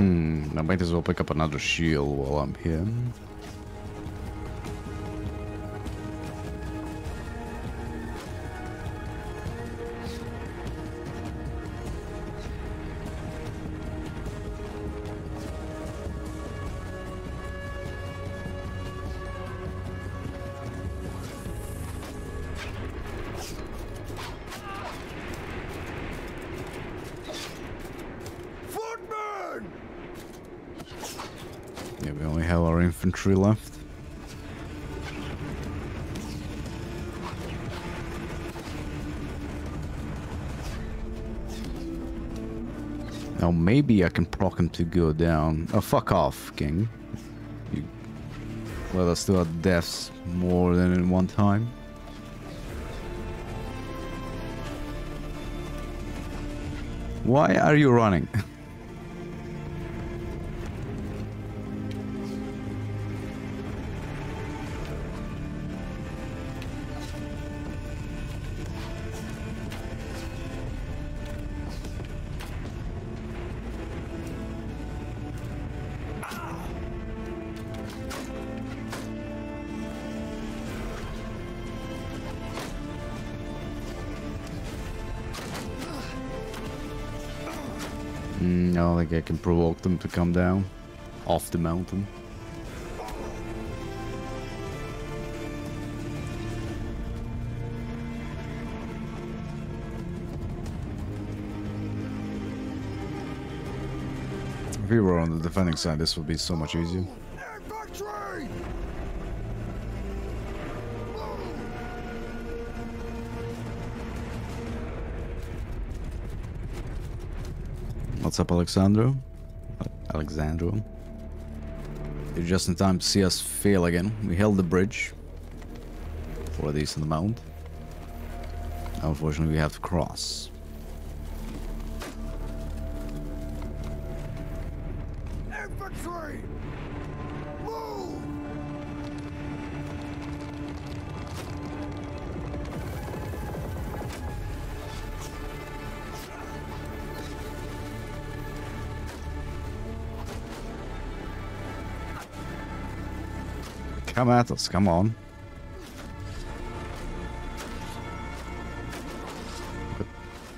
Hmm, I might as well pick up another shield while I'm here. Infantry left. Now maybe I can proc him to go down. Oh, fuck off, King. You let us do our deaths more than in one time. Why are you running? Think I can provoke them to come down off the mountain. If we were on the defending side, this would be so much easier. What's up, Alexandro? Alexandro. You're just in time to see us fail again. We held the bridge for a decent amount. Unfortunately, we have to cross. Come at us, come on.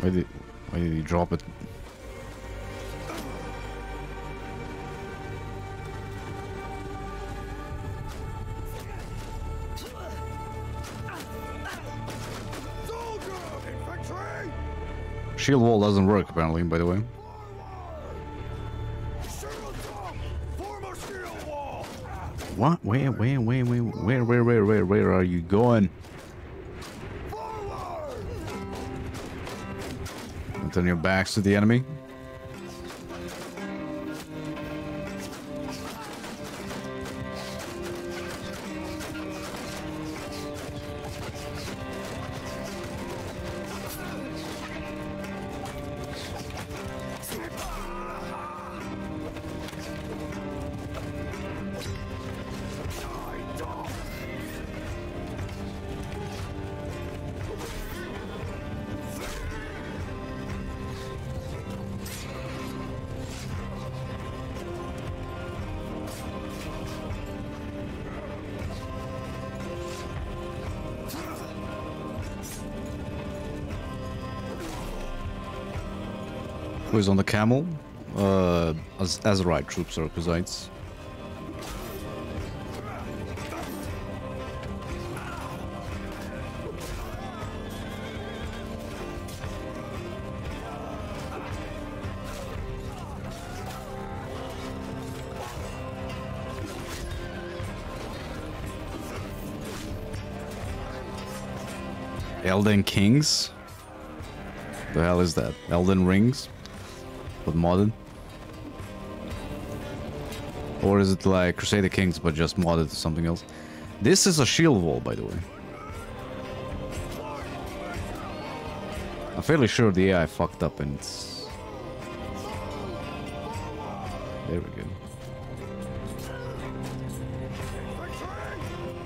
Why did, why did he drop it? Shield wall doesn't work apparently, by the way. What? Where, where, where, where, where, where, where, where, where are you going? Forward! Your backs to the enemy. Who is on the camel? Uh, Az Aserai troops or Khuzaits. Elden Kings? The hell is that? Elden Rings? But modded? Or is it like Crusader Kings but just modded to something else? This is a shield wall, by the way. I'm fairly sure the AI fucked up and it's... There we go.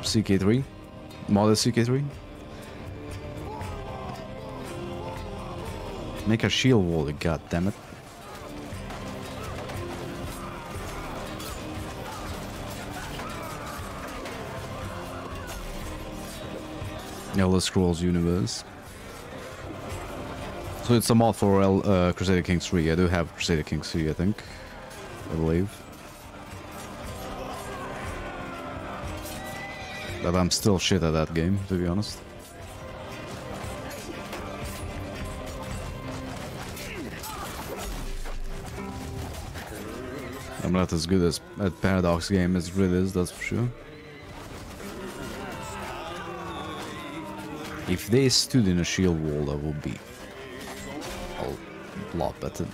CK3? Modded CK3? Make a shield wall, god damn it. Elder Scrolls universe. So it's a mod for El, uh, Crusader Kings 3. I do have Crusader Kings 3, I think. I believe. But I'm still shit at that game, to be honest. I'm not as good as at Paradox game as Grid is, that's for sure. If they stood in a shield wall, that would be a lot better.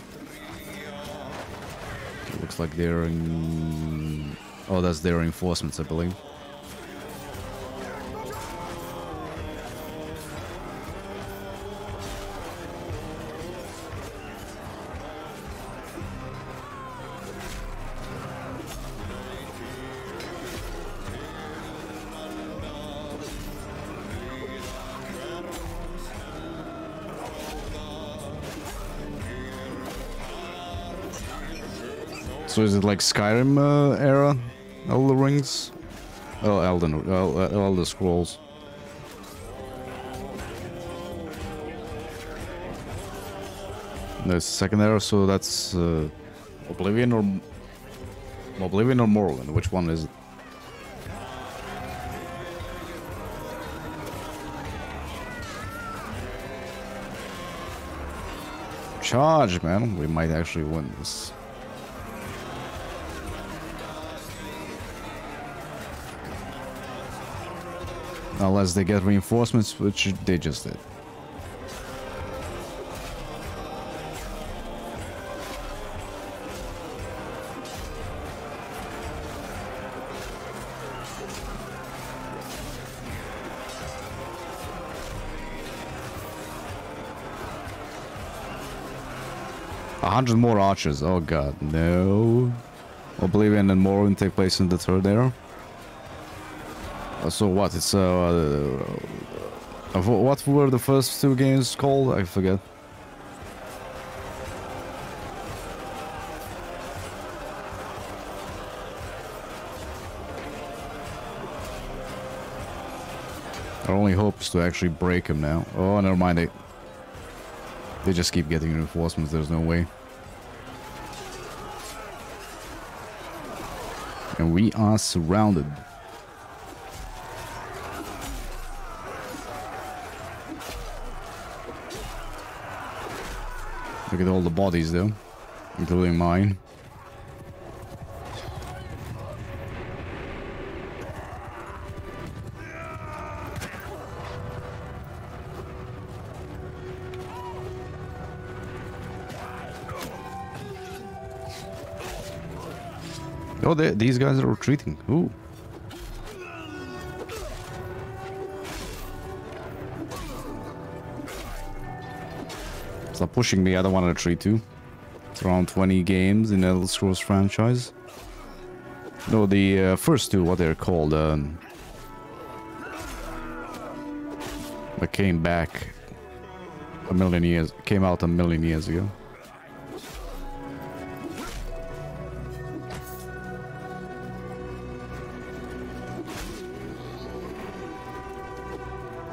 It looks like they're in... Oh, that's their reinforcements, I believe. So is it like Skyrim uh, era? Elder Rings? Oh, Elden, El uh, Elder Scrolls. The second era, so that's uh, Oblivion or Oblivion or Morrowind. Which one is it? Charge, man. We might actually win this. Unless they get reinforcements, which they just did. A hundred more archers. Oh god, no. Oblivion and Morrowind take place in the third era. Uh, so what? It's uh, uh, uh, what were the first two games called? I forget. Our only hope is to actually break them now. Oh, never mind. They, they just keep getting reinforcements. There's no way. And we are surrounded. Look at all the bodies though, including mine. Oh, they, these guys are retreating. Ooh. Stop pushing me, I don't want to retreat too. It's around 20 games in Elder Scrolls franchise. No, the uh, first two, what they're called, um, that came back a million years, came out a million years ago.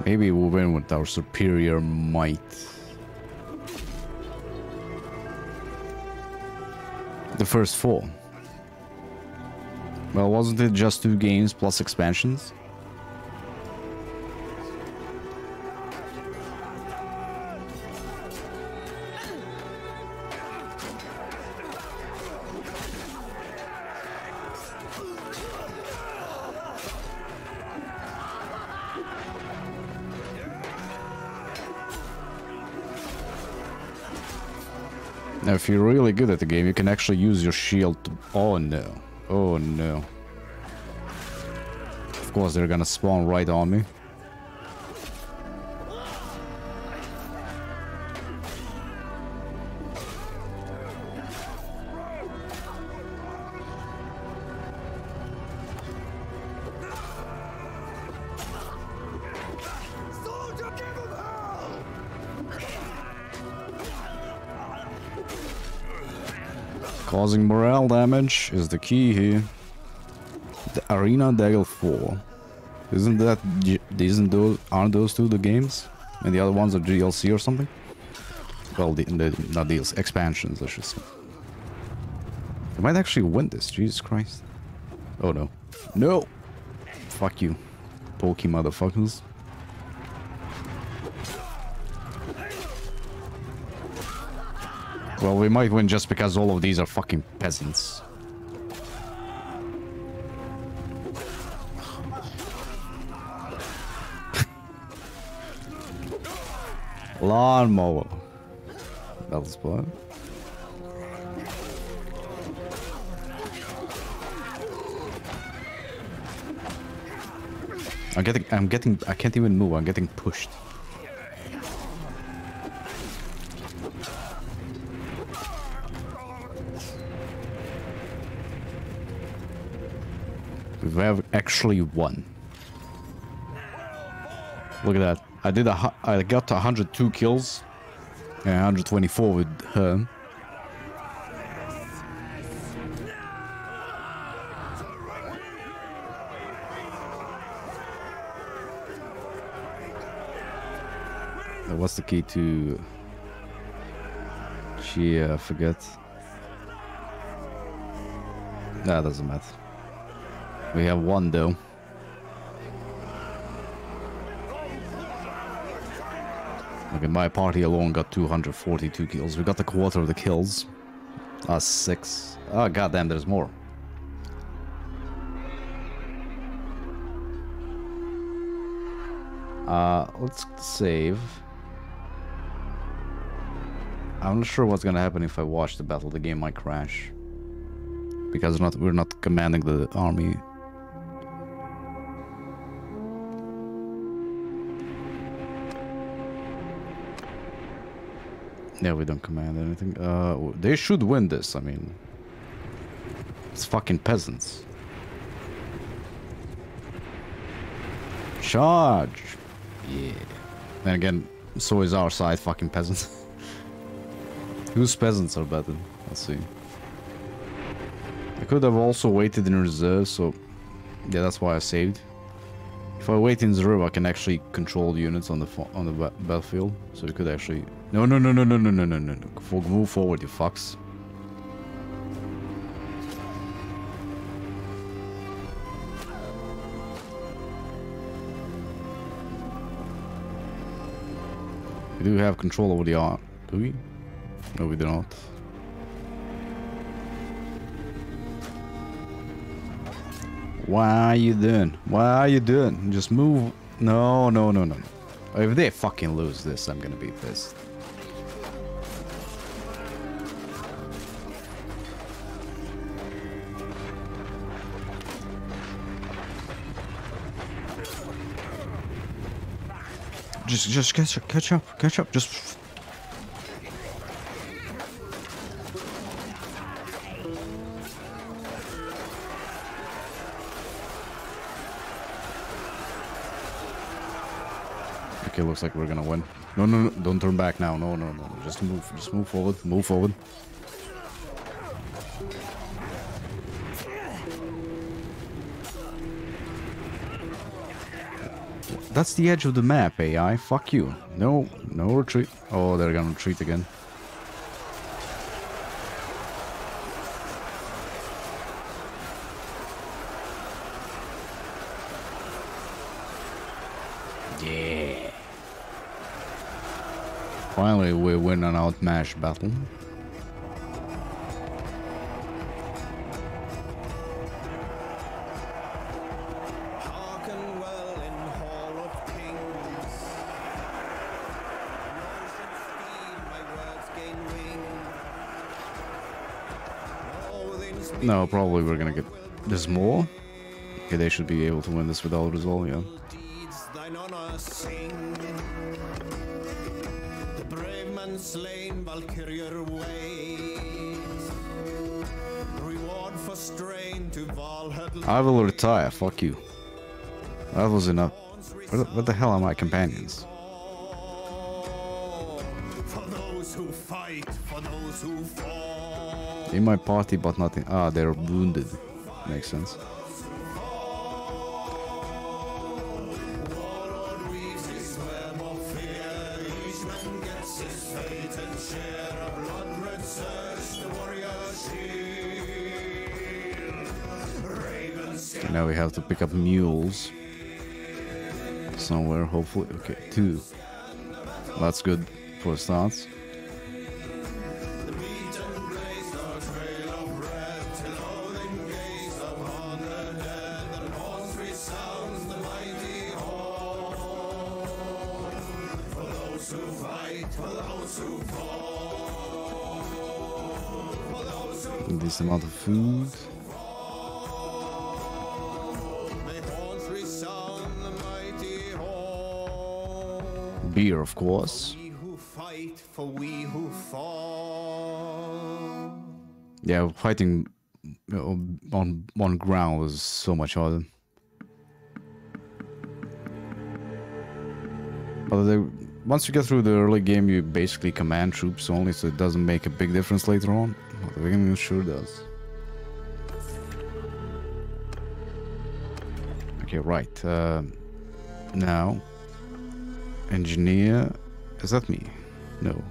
Maybe we'll win with our superior might. The first four. Well, wasn't it just two games plus expansions? Now, if you're really good at the game, you can actually use your shield to... Oh, no. Oh, no. Of course, they're gonna spawn right on me. Causing morale damage is the key here. The Arena Daggerfall. Isn't that isn't those aren't those two the games, and the other ones are DLC or something? Well, the, the not DLC expansions, I should say. I might actually win this. Jesus Christ! Oh no, no! Fuck you, pokey motherfuckers. Well, we might win just because all of these are fucking peasants. Lawnmower. That was fun. I'm getting, I'm getting, I can't even move, I'm getting pushed. We have actually won. Look at that. I did a, I got 102 kills and 124 with her. What's the key to? She uh, forget. That doesn't matter. We have one though. Okay, my party alone got 242 kills. We got the quarter of the kills. Us six. Oh goddamn, there's more. Uh, let's save. I'm not sure what's gonna happen if I watch the battle. The game might crash because we're not we're not commanding the army. Yeah, we don't command anything. Uh, they should win this. I mean, it's fucking peasants. Charge. Yeah. Then again, so is our side fucking peasants. Whose peasants are better? Let's see. I could have also waited in reserve, so yeah, that's why I saved. If I wait in reserve, I can actually control the units on the on the battlefield, so we could actually. No, no, no, no, no, no, no, no, no, no. Fo- Move forward, you fucks. We do have control over the art, do we? No, we do not. Why are you doing? Why are you doing? Just move. No, no, no, no. If they fucking lose this, I'm gonna be pissed. Just, just catch up, catch up, catch up. Just looks like we're gonna win. No, no, no, don't turn back now. No, no, no. Just move, just move forward. Move forward. That's the edge of the map, AI. Fuck you. No, no retreat. Oh, they're gonna retreat again. Yeah. Finally, we win an outmatched battle. Hearken well in Hall of Kings. Motion speed, my words gain wing. All within speed No, probably we're gonna get. There's more? Okay, they should be able to win this without result, yeah. Man slain Valkyrier ways. Reward for strain to Valhalla. I will retire, fuck you. That was enough. Where the, what the hell are my companions? For those who fight, for those who fall. In my party, but not in. Ah, they're wounded. Makes sense. Now we have to pick up mules somewhere, hopefully. Okay, two. That's good for starts. This amount of food. Beer, of course. We who fight for we who fall. Yeah, fighting on on ground was so much harder. But the, once you get through the early game, you basically command troops only, so it doesn't make a big difference later on. But the beginning sure does. Okay, right. Uh, now, engineer. Is that me? No.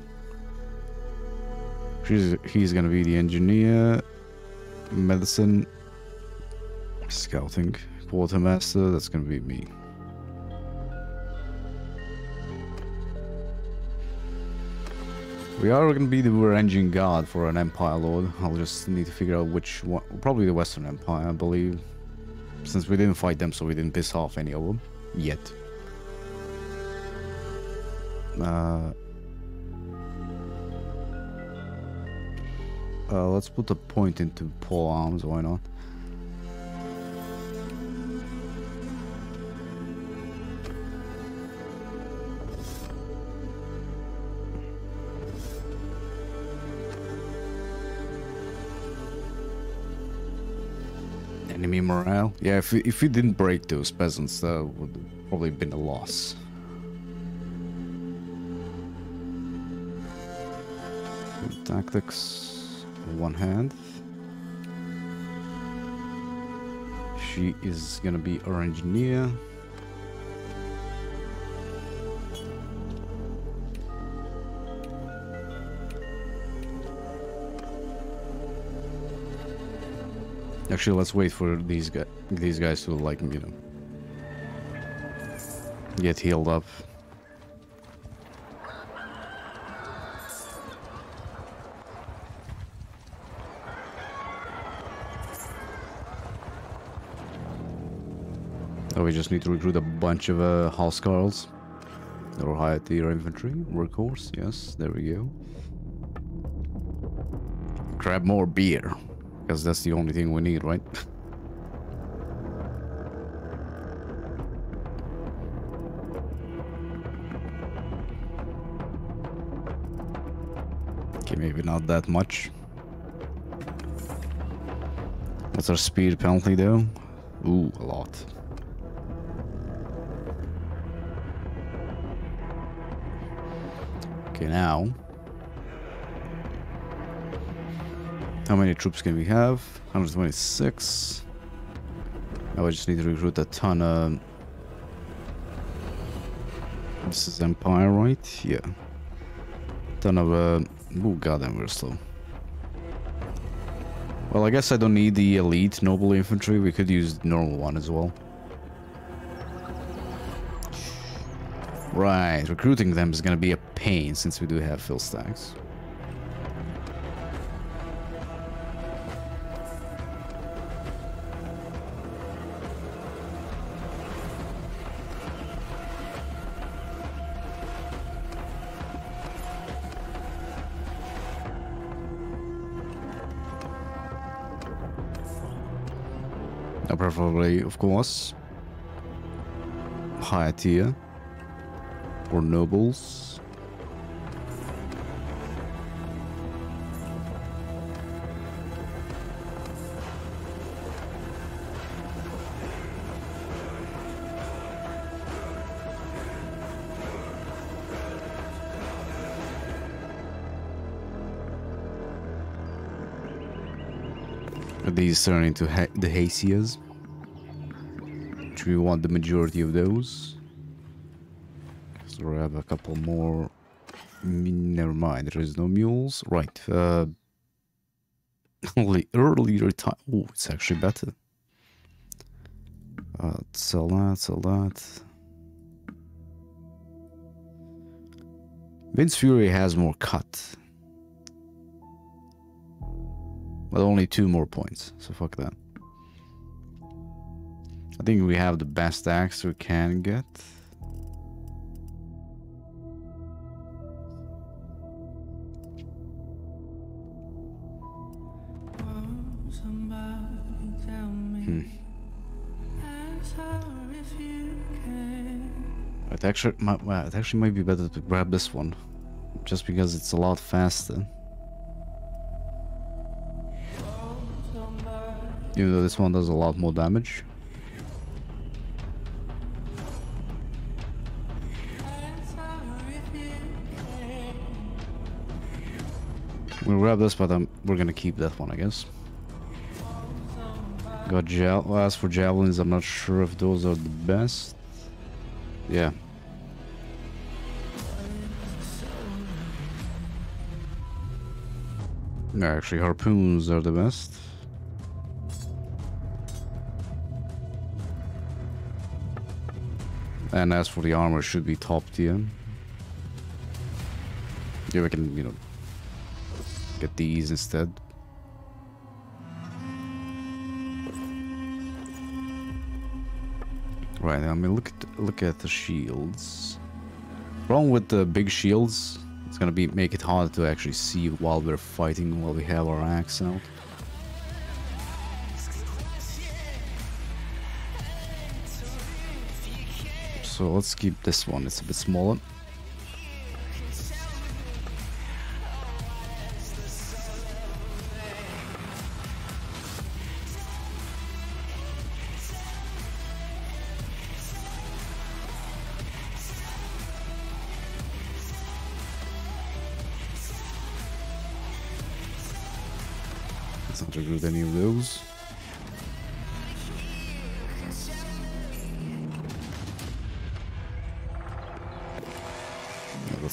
She's, he's gonna be the engineer, medicine, scouting, quartermaster. That's gonna be me. We are gonna be the ranging guard for an Empire Lord. I'll just need to figure out which one. Probably the Western Empire, I believe. Since we didn't fight them, so we didn't piss off any of them. Yet. Uh, uh, let's put a point into pole arms, why not? Enemy morale? Yeah, if if we didn't break those peasants, that would have probably been a loss. Tactics, one hand. She is gonna be our engineer. Actually, let's wait for these guys, these guys to like, you know, get healed up. We just need to recruit a bunch of uh, housecarls. Or higher tier infantry, workhorse, yes, there we go. Grab more beer. Because that's the only thing we need, right? okay, maybe not that much. What's our speed penalty though? Ooh, a lot. Okay, now How many troops can we have? 126. Now I just need to recruit a ton of... This is Empire, right? Yeah. Ton of... Uh... Oh, goddamn, we're slow. Well, I guess I don't need the elite noble infantry. We could use normal one as well. Right, recruiting them is gonna be a pain since we do have fill stacks. Preferably, of course, higher tier or nobles. Are these turning into ha the Hacias? Which we want the majority of those. Have a couple more. Mm, Never mind, there is no mules. Right. Uh, only early retire. Oh, it's actually better. Uh, sell that, sell that. Vince Fury has more cut. But only two more points, so fuck that. I think we have the best axe we can get. Hmm. It actually, might, well, it actually might be better to grab this one, just because it's a lot faster. Even though this one does a lot more damage. We'll grab this, but um, we're gonna keep that one, I guess. Got javel. As for javelins, I'm not sure if those are the best. Yeah. Actually, harpoons are the best. And as for the armor, should be top tier. Yeah, we can, you know, get these instead. Right, I mean, look at look at the shields. Wrong with the big shields, it's gonna be make it hard to actually see while we're fighting, while we have our axe out. So let's keep this one, it's a bit smaller.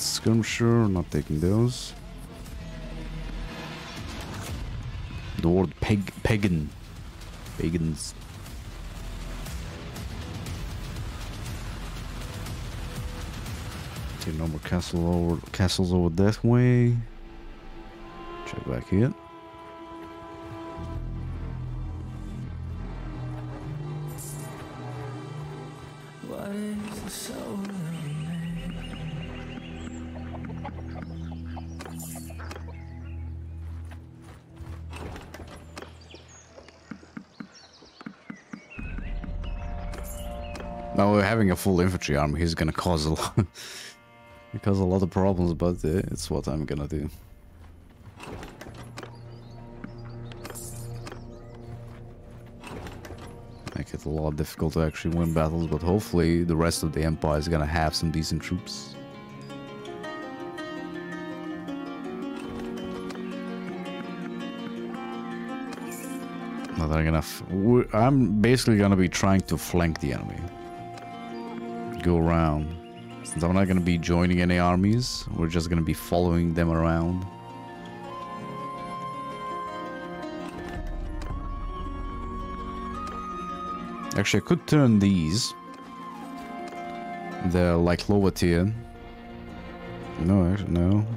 Skirmisher, not taking those. The word peg pagan. Pagans. Take no more castle over castles over that way. Check back here. A full infantry army. He's gonna cause a lot, cause a lot of problems, but uh, it's what I'm gonna do. Make it a lot difficult to actually win battles, but hopefully the rest of the empire is gonna have some decent troops. Not gonna. F- I'm basically gonna be trying to flank the enemy. Go around. Since I'm not gonna be joining any armies, we're just gonna be following them around. Actually, I could turn these. They're like lower tier. No, no.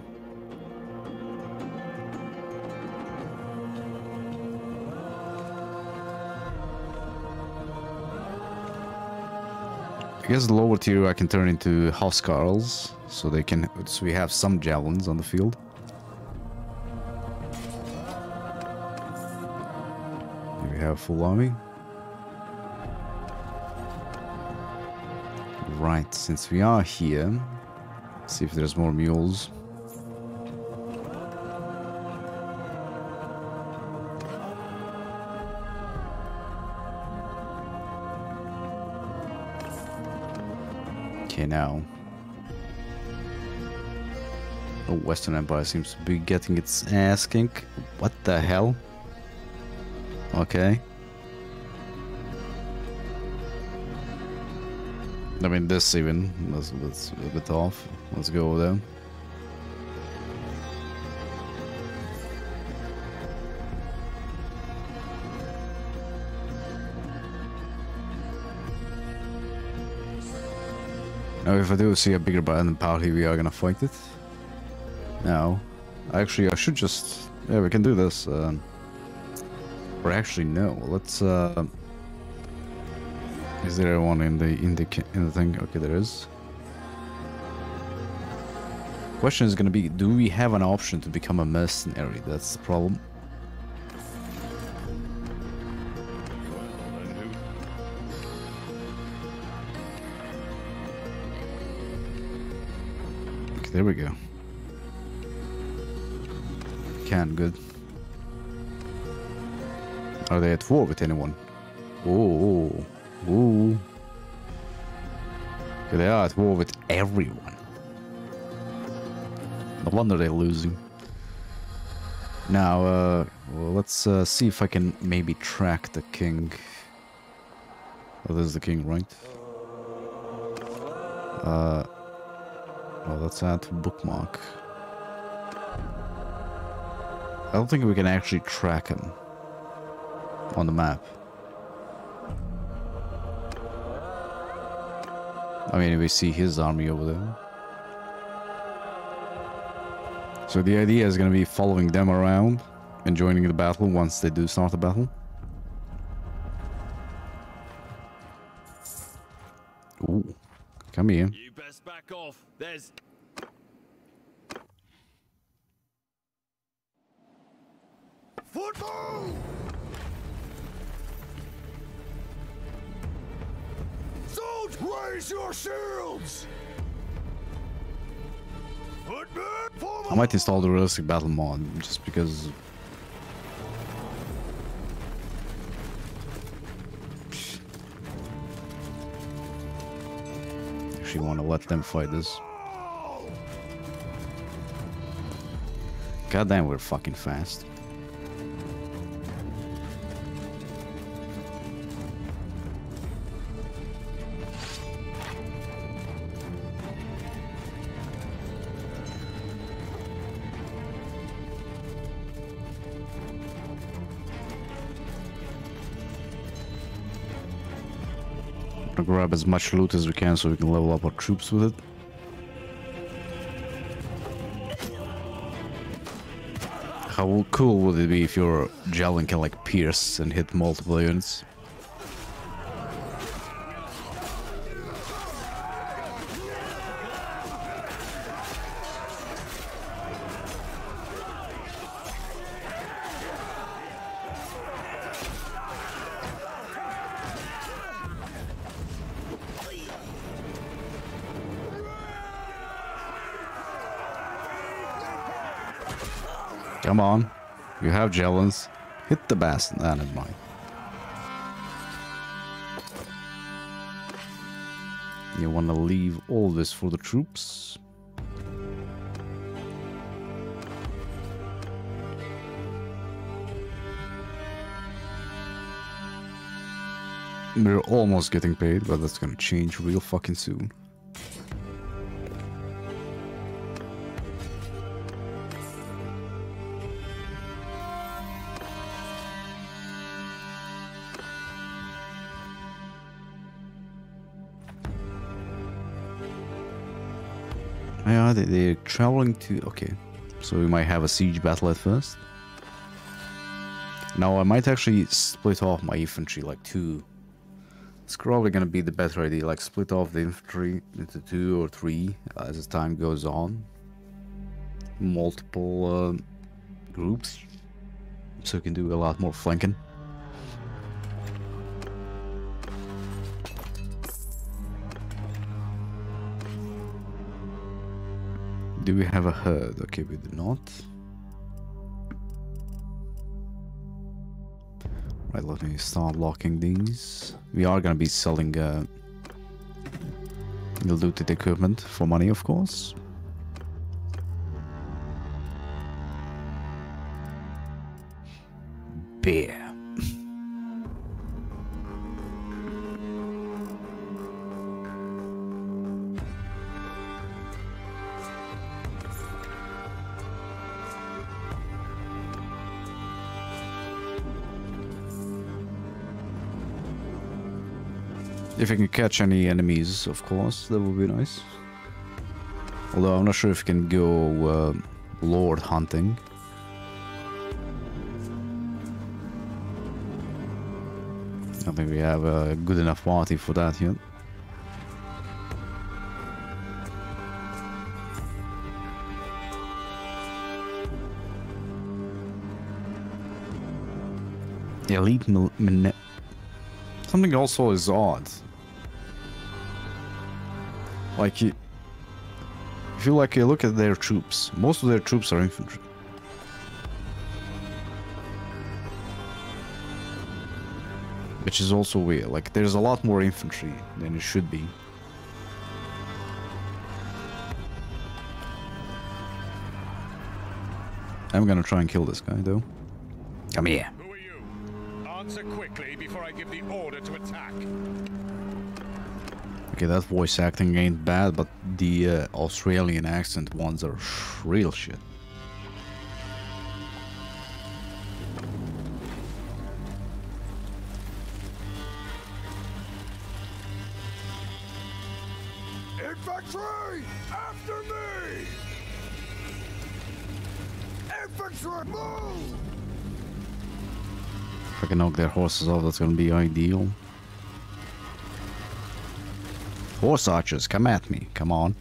I guess the lower tier I can turn into housecarls, so they can so we have some javelins on the field. Here we have full army. Right, since we are here, see if there's more mules. Now. The Western Empire seems to be getting its ass kicked. What the hell? Okay. I mean, this even. That's, that's a bit off. Let's go with If I do see a bigger button party, we are gonna fight it. Now, actually, I should just... Yeah, we can do this. Um, or actually, no. Let's... Uh, is there one in the in the in the thing? Okay, there is. Question is gonna be: Do we have an option to become a mercenary? That's the problem. Can good. Are they at war with anyone? Oh, ooh. Okay, they are at war with everyone. No wonder they're losing. Now, uh, well, let's uh, see if I can maybe track the king. Oh, this is the king, right? Uh, well, let's add bookmark. I don't think we can actually track him on the map. I mean, we see his army over there. So the idea is going to be following them around and joining the battle once they do start the battle. Ooh, come here. You best back off. There's football. Soldiers, raise your shields. I might install the realistic battle mod just because. Actually, want to let them fight this. God damn, we're fucking fast. Grab as much loot as we can so we can level up our troops with it. How cool would it be if your javelin can like pierce and hit multiple units? Come on. You have javelins. Hit the bastard. Ah, never mind. You want to leave all this for the troops? We're almost getting paid, but that's gonna change real fucking soon. They're traveling to... Okay, so we might have a siege battle at first. Now, I might actually split off my infantry, like two. It's probably gonna be the better idea, like split off the infantry into two or three as time goes on. Multiple uh, groups, so we can do a lot more flanking. Do we have a herd? Okay, we do not. Right, let me start locking these. We are gonna be selling uh, the looted equipment for money, of course. If you can catch any enemies, of course, that would be nice. Although I'm not sure if you can go uh, lord hunting. I don't think we have a good enough party for that yet. Elite Something also is odd. Like, you, if you like, you look at their troops. Most of their troops are infantry. Which is also weird. Like, there's a lot more infantry than it should be. I'm gonna try and kill this guy, though. Come here. Who are you? Answer quickly before I give the order to attack. Okay, that voice acting ain't bad, but the uh, Australian accent ones are real shit. Infantry! After me! Infantry, move! If I can knock their horses off, that's gonna be ideal. Horse archers, come at me. Come on.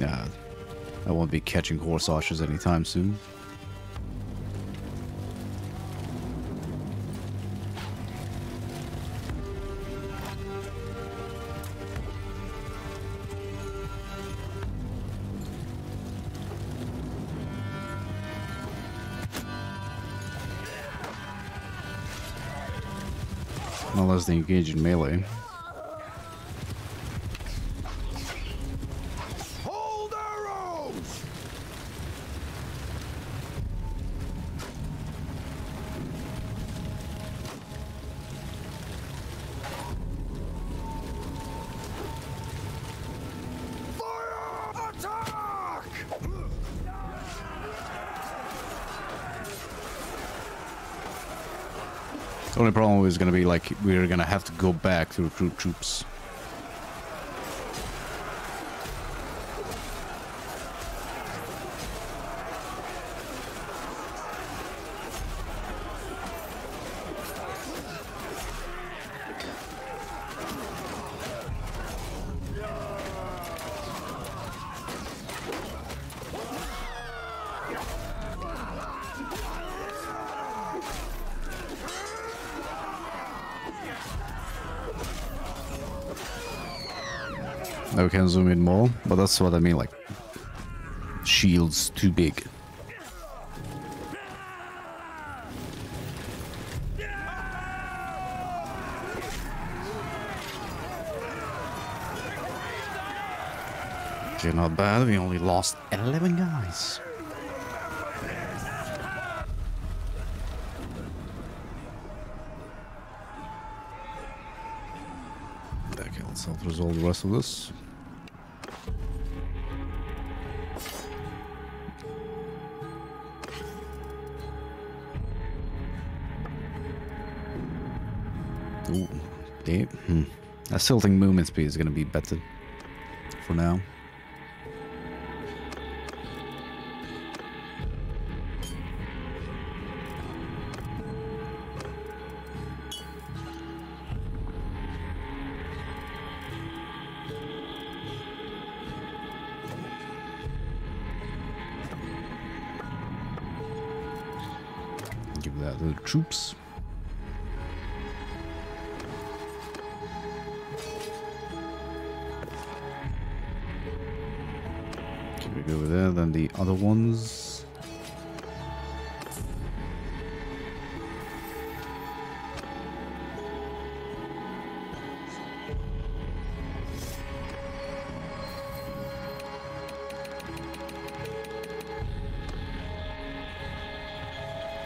Yeah, I won't be catching horse archers anytime soon. They engage in melee. Only gonna be like we're gonna have to go back to recruit troops. We can zoom in more, but that's what I mean, like shields too big. Okay, not bad. We only lost 11 guys. Okay, let's help resolve the rest of this. I still think movement speed is gonna be better for now. Give that to the troops. Other ones.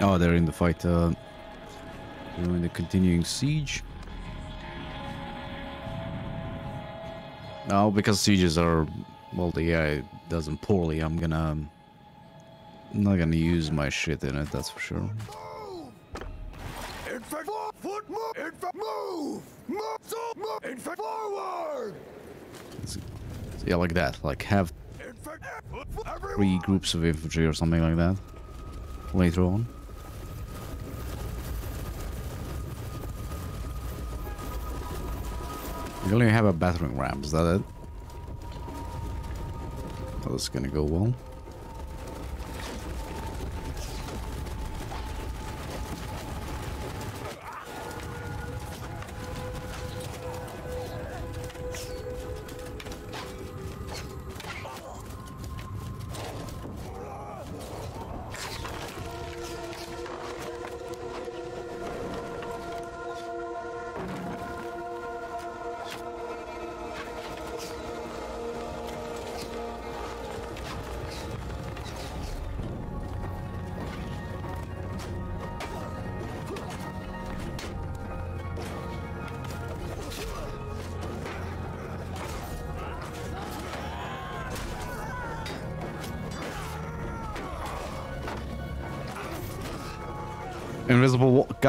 Oh, they're in the fight. Uh, they're in the continuing siege. No, because sieges are, well, they, uh, doesn't poorly, I'm gonna... I'm not gonna use my shit in it, that's for sure. Infect foot move. Infect move. Move. So move. Infect forward. Yeah, like that. Like have Infect foot. foot, Everyone. three groups of infantry or something like that. Later on. We only have a battering ram, is that it? Oh, that's gonna go well.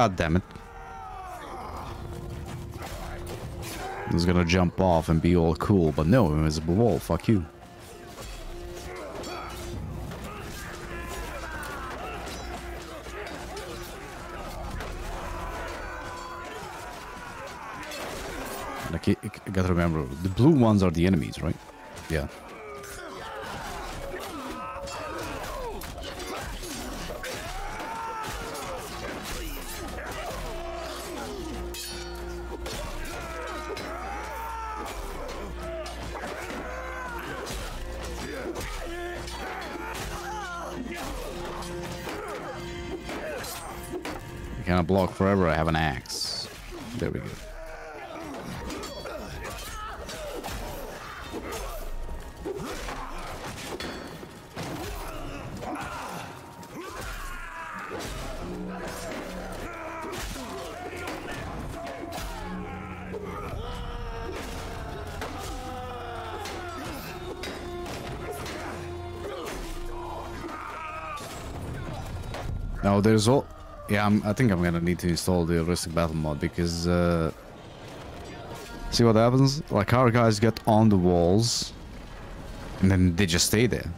God damn it. I was gonna jump off and be all cool, but no, invisible wall. Fuck you. You gotta remember, the blue ones are the enemies, right? Yeah. Block forever, I have an axe. There we go. Now there's all. Yeah, I'm, I think I'm gonna need to install the realistic battle mod because. Uh, see what happens? Like our guys get on the walls, and then they just stay there.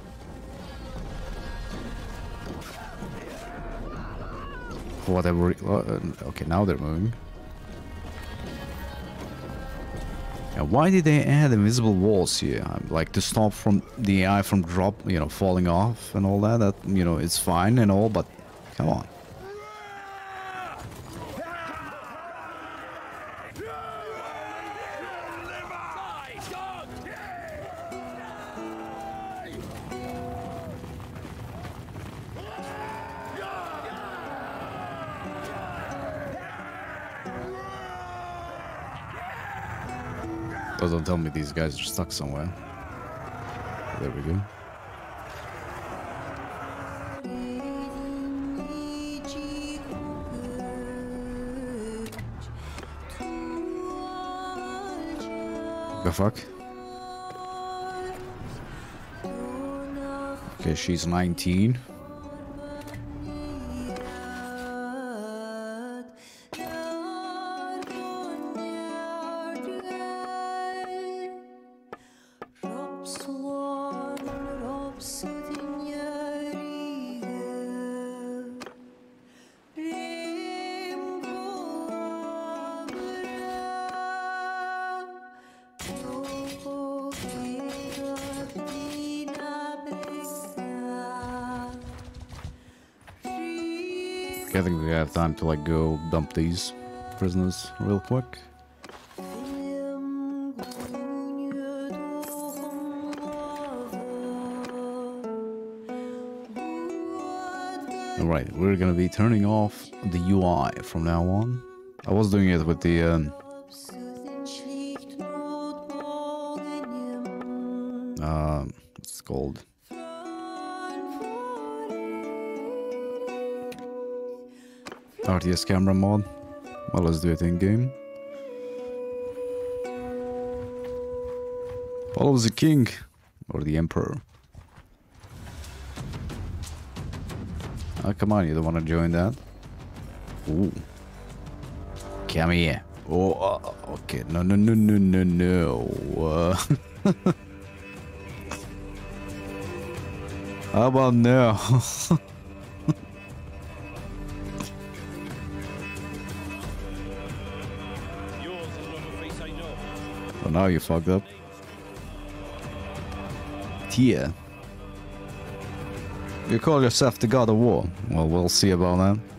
Whatever. uh, Okay, now they're moving. Why did they add invisible walls here? Like to stop from the AI from drop, you know, falling off and all that. That you know, it's fine and all, but come on. Don't tell me these guys are stuck somewhere. There we go. The fuck? Okay, she's 19. I think we have time to like go dump these prisoners real quick. Alright, we're gonna be turning off the UI from now on. I was doing it with the um, um it's called RTS camera mod. Well, let's do it in game. Follow the king or the emperor. Oh, come on, you don't want to join that? Ooh. Come here. Oh, uh, uh, okay. No, no, no, no, no, no. Uh. How about now? now you fucked up. Tia. You call yourself the god of war. Well, we'll see about that.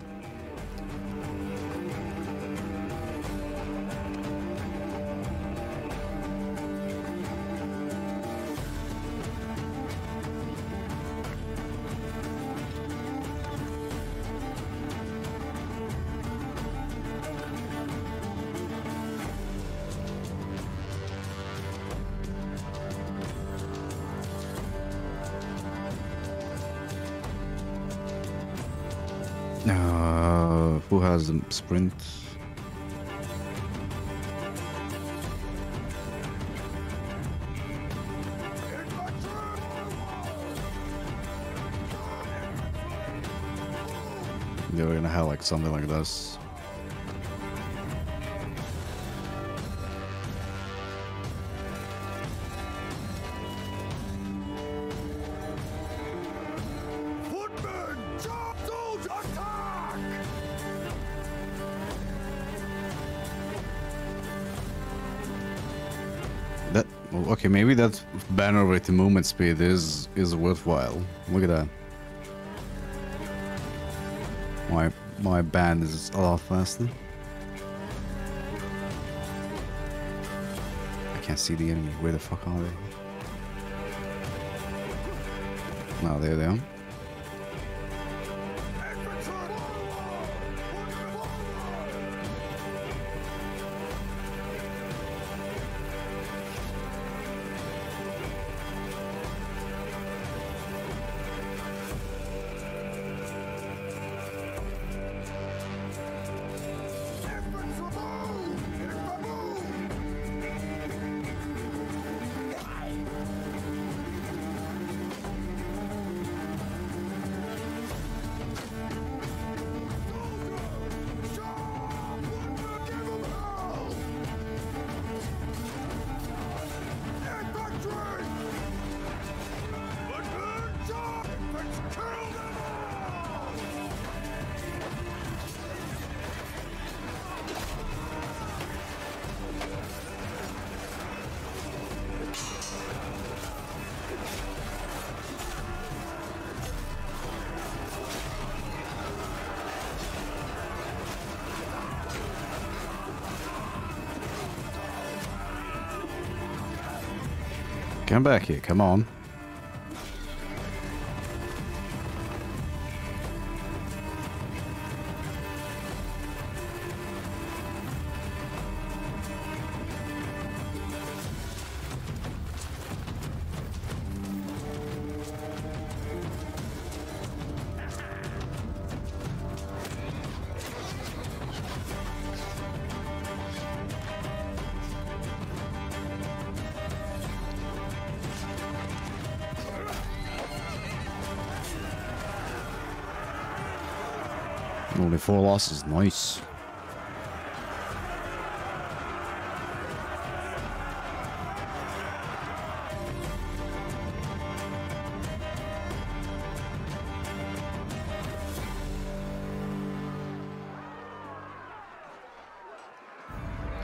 Uh, who has sprint? They're gonna have like something like this. Okay? Maybe that banner with the movement speed is is worthwhile. Look at that. My my band is a lot faster. I can't see the enemy. Where the fuck are they? Now there they are. Come back here, come on. Four losses, nice.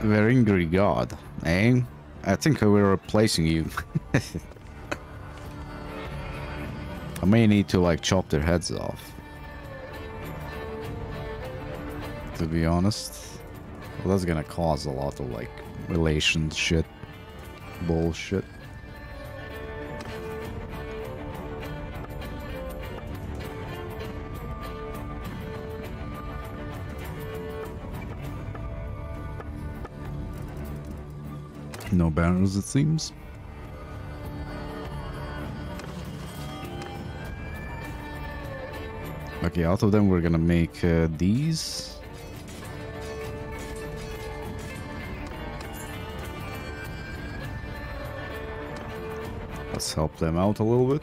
Very angry god, eh? I think we're replacing you. I may need to like chop their heads off. To be honest. Well, that's gonna cause a lot of like relations shit. Bullshit. No banners, it seems. Okay, out of them we're gonna make uh, these. let's help them out a little bit.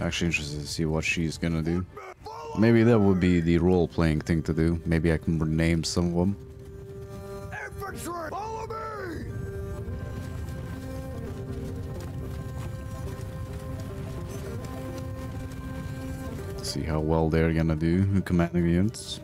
actually interested to see what she's gonna do. Maybe that would be the role-playing thing to do. Maybe I can rename some of them. How well they're gonna do, commanding units.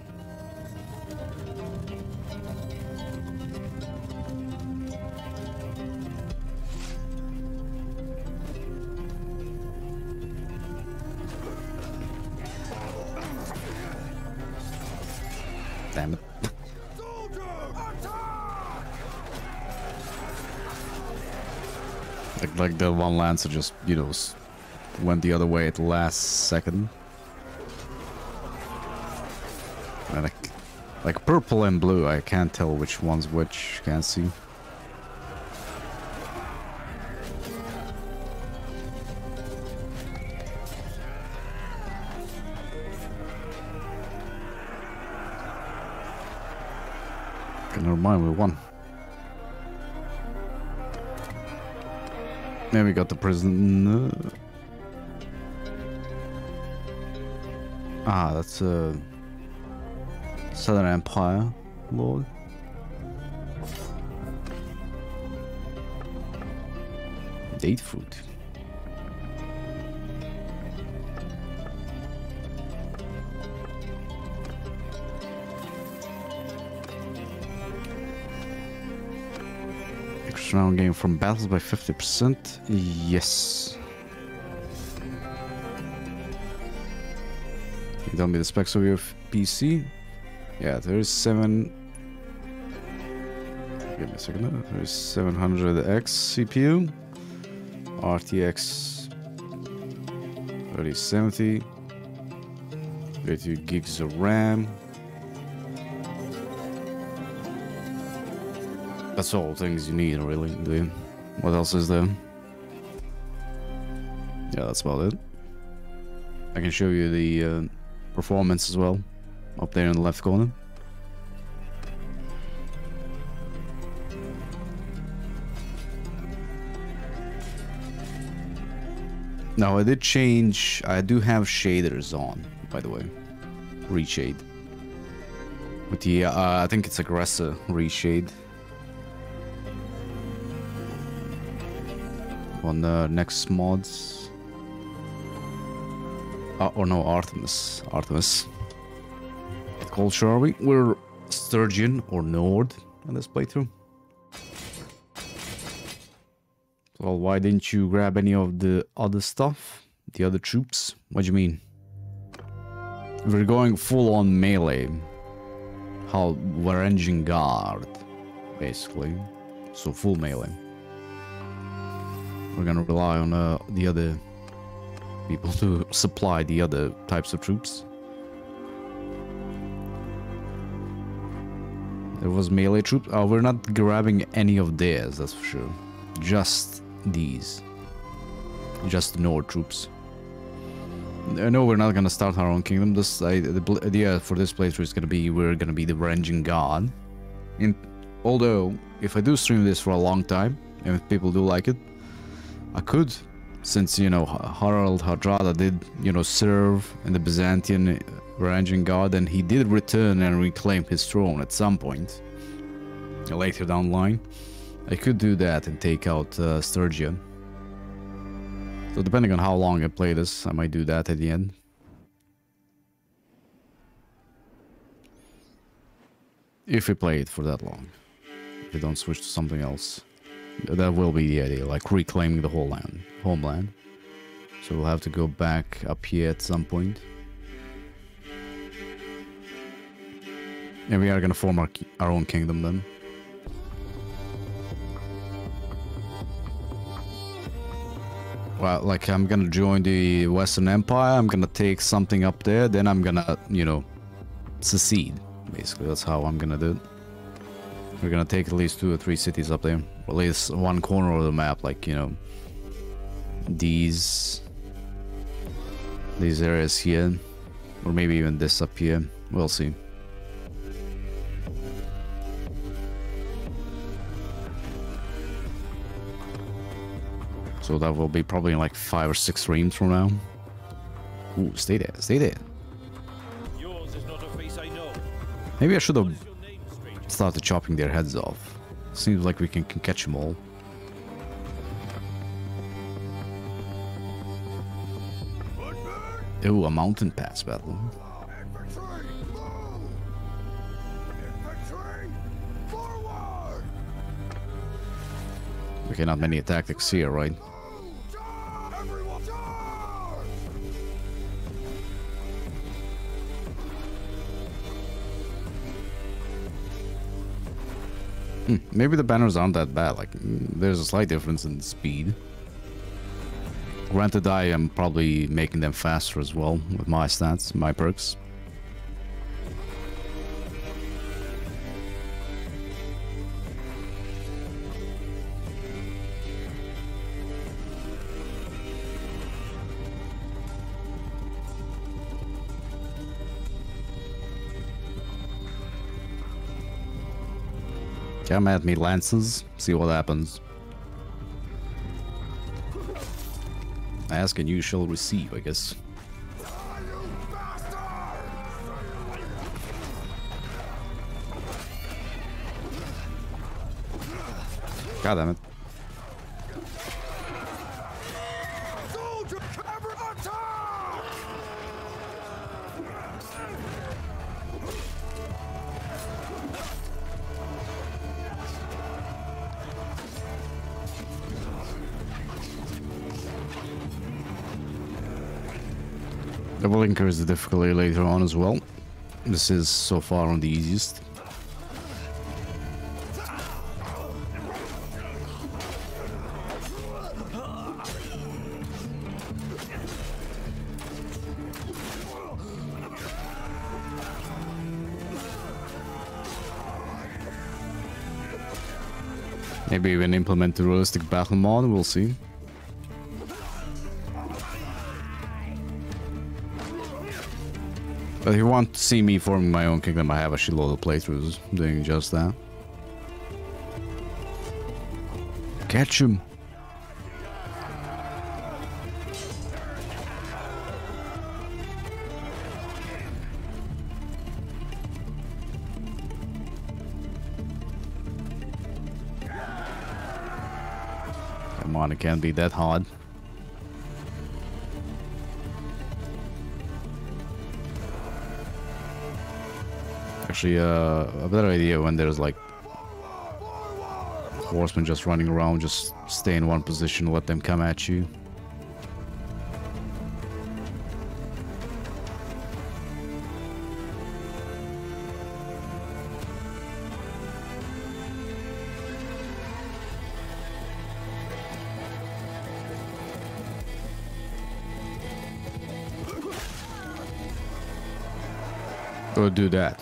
Damn it. Like, like the one Lancer just, you know, went the other way at the last second. Like purple and blue, I can't tell which one's which. Can't see. Okay, never mind, we won. Then we got the prison. Ah, that's uh, Southern Empire Lord. Date fruit. Extra round game from battles by 50%. Yes. Tell me the specs of your PC. Yeah, there's seven. Give me a second. There's 700X CPU, RTX 3070, 32 gigs of RAM. That's all things you need, really. What else is there? Yeah, that's about it. I can show you the uh, performance as well, up there in the left corner. Now I did change. I do have shaders on, by the way, reshade. With the, uh, I think it's aggressor reshade. On the next mods. Uh, or no, Artemis. Artemis. Culture are we? We're Sturgian or Nord in this playthrough. Well, why didn't you grab any of the other stuff? The other troops? What do you mean? We're going full on melee. How we're engine guard, basically. So full melee. We're gonna rely on uh, the other people to supply the other types of troops. There was melee troops. Oh, we're not grabbing any of theirs, that's for sure. Just these. Just Nord troops. Uh, No, we're not gonna start our own kingdom. This I, the idea for this playthrough is gonna be we're gonna be the Varangian Guard. And although if I do stream this for a long time, and if people do like it, I could, since you know Harald Hardrada did you know serve in the Byzantine Varangian Guard, and he did return and reclaim his throne at some point later down the line. I could do that and take out uh, Sturgia. So depending on how long I play this, I might do that at the end. If we play it for that long. If we don't switch to something else. That will be the idea, like reclaiming the whole land, homeland. So we'll have to go back up here at some point. And we are gonna form our, our own kingdom then. Well, like I'm gonna join the Western Empire, I'm gonna take something up there, then I'm gonna, you know, secede. Basically, that's how I'm gonna do it. We're gonna take at least two or three cities up there. At least one corner of the map, like, you know, these... These areas here. Or maybe even this up here. We'll see. So that will be probably in like five or six streams from now. Ooh, stay there, stay there. Yours is not a face I know. Maybe I should have What is your name, stranger? started chopping their heads off. Seems like we can, can catch them all. Ooh, a mountain pass battle. Okay, not many tactics here, right? Maybe the banners aren't that bad. Like, mm, there's a slight difference in speed. Granted, I am probably making them faster as well with my stats, my perks. Come at me, lances. See what happens. Ask and you shall receive, I guess. God damn it. Increase the difficulty later on as well. This is so far on the easiest. Maybe even implement the realistic battle mod, we'll see. But if you want to see me forming my own kingdom, I have a shitload of playthroughs doing just that. Catch him! Come on, it can't be that hard. Actually, uh, a better idea when there's like horsemen just running around, just stay in one position, let them come at you. Do that.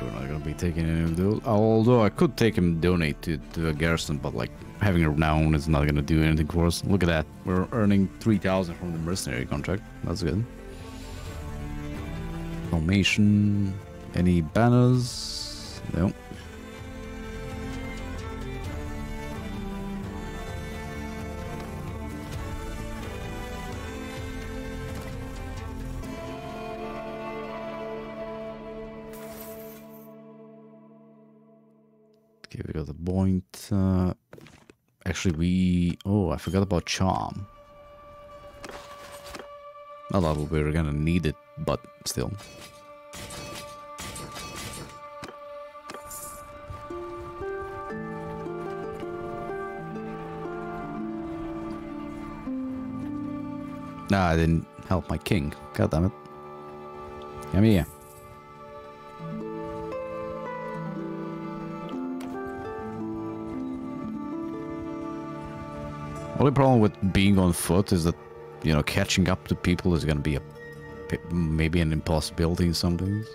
We're not gonna be taking any of those. Although I could take him donate to, to a garrison, but like having a renown is not gonna do anything for us. Look at that. We're earning 3,000 from the mercenary contract. That's good. Formation. Any banners? No. Okay, we got the point. Uh, actually, we... Oh, I forgot about charm. Not that we were gonna need it, but still. Nah, I didn't help my king. God damn it. Come here. Only problem with being on foot is that, you know, catching up to people is gonna be a maybe an impossibility in some things.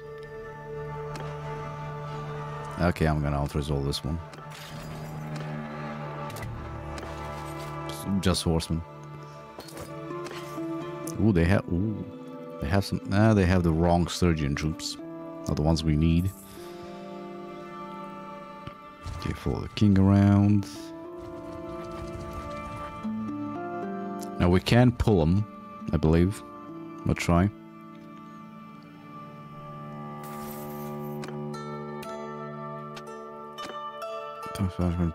Okay, I'm gonna auto-resolve this one. just horsemen. Ooh, they have. Ooh, they have some. Nah, they have the wrong Sturgian troops. Not the ones we need. Okay, follow the king around. Now we can pull them, I believe. We'll try.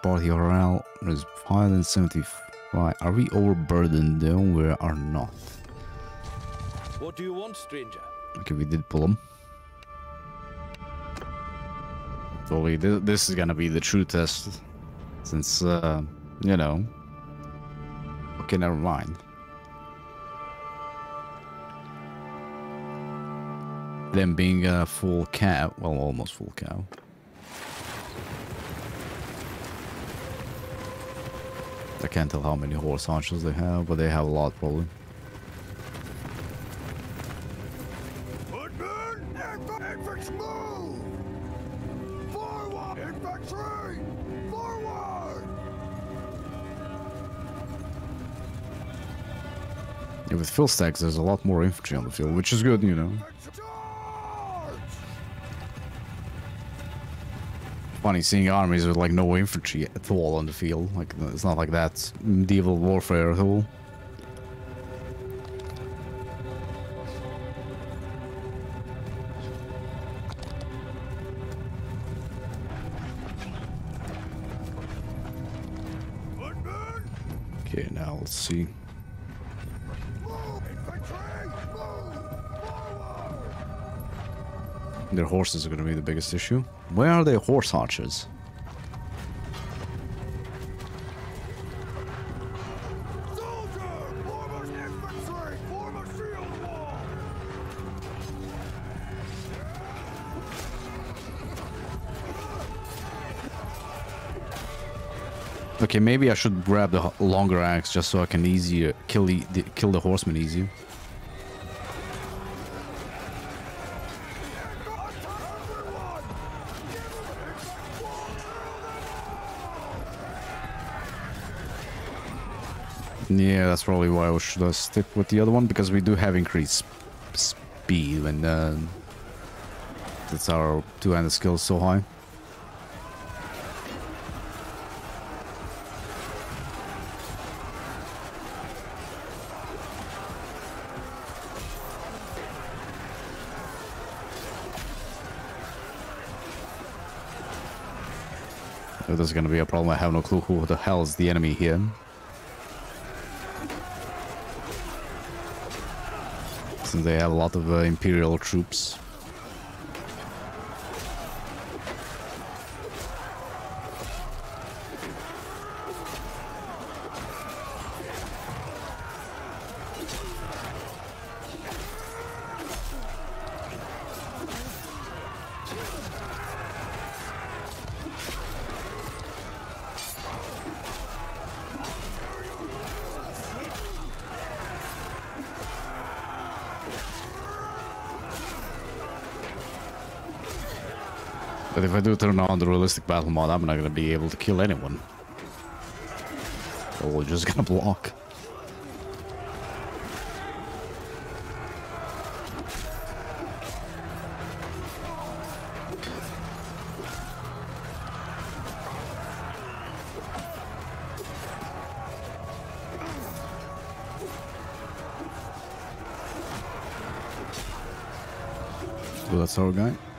Party RL is higher than 575. Are we overburdened though? We are not. What do you want, stranger? Okay, we did pull. So we, this is gonna be the true test. Since, uh, you know. Okay, never mind. Them being a full cav, well, almost full cav. I can't tell how many horse archers they have, but they have a lot probably. With fill stacks, there's a lot more infantry on the field, which is good, you know. Funny seeing armies with like no infantry at all on the field. Like it's not like that medieval warfare at all. Okay, now let's see. Their horses are gonna be the biggest issue. Where are their horse archers? Okay, maybe I should grab the longer axe just so I can easier kill the, the kill the horsemen easier. Yeah, that's probably why I should stick with the other one because we do have increased speed when uh, that's our two-handed skill so high. If there's gonna be a problem, I have no clue who the hell is the enemy here. Since they have a lot of uh, Imperial troops. But if I do turn on the realistic battle mod, I'm not gonna be able to kill anyone. So we're just gonna block. So that's our guy.